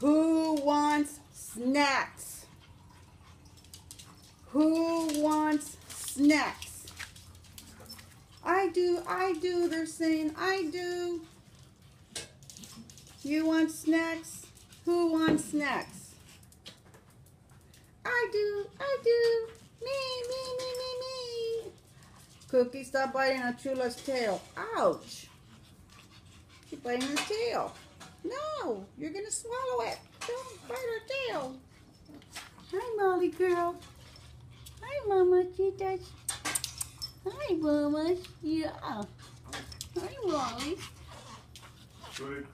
Who wants snacks? Who wants snacks? I do, I do, they're saying, I do. You want snacks? Who wants snacks? Cookie, stop biting a Chula's tail. Ouch. She's biting her tail. No, you're going to swallow it. Don't bite her tail. Hi, Molly girl. Hi, Mama Cheetahs. Hi, Mama. Yeah. Hi, Molly. Good.